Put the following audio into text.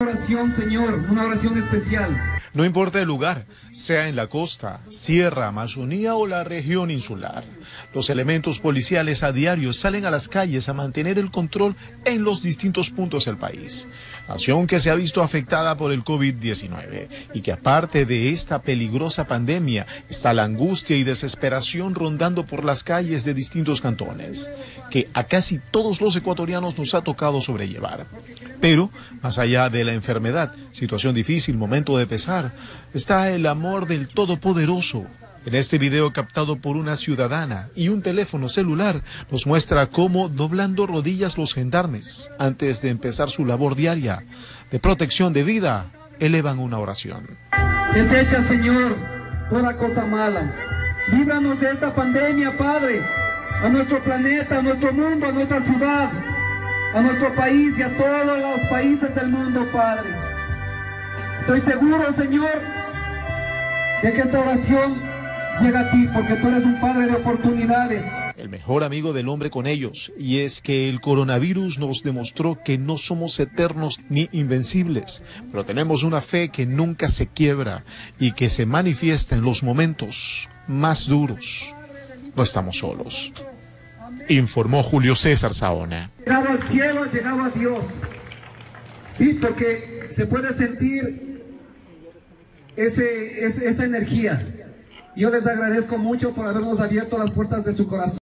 oración, Señor, una oración especial. No importa el lugar, sea en la costa, sierra, Amazonía o la región insular. Los elementos policiales a diario salen a las calles a mantener el control en los distintos puntos del país. Nación que se ha visto afectada por el COVID-19 y que aparte de esta peligrosa pandemia está la angustia y desesperación rondando por las calles de distintos cantones, que a casi todos los ecuatorianos nos ha tocado sobrellevar. Pero, más allá de la enfermedad, situación difícil, momento de pesar, está el amor del Todopoderoso. En este video captado por una ciudadana y un teléfono celular nos muestra cómo doblando rodillas los gendarmes antes de empezar su labor diaria de protección de vida elevan una oración. Desecha, Señor, toda cosa mala. Líbranos de esta pandemia, Padre, a nuestro planeta, a nuestro mundo, a nuestra ciudad a nuestro país y a todos los países del mundo, Padre. Estoy seguro, Señor, de que esta oración llega a ti porque tú eres un Padre de oportunidades. El mejor amigo del hombre con ellos, y es que el coronavirus nos demostró que no somos eternos ni invencibles, pero tenemos una fe que nunca se quiebra y que se manifiesta en los momentos más duros. No estamos solos informó Julio César Saona. Llegado al cielo, llegado a Dios. Sí, porque se puede sentir ese, esa energía. Yo les agradezco mucho por habernos abierto las puertas de su corazón.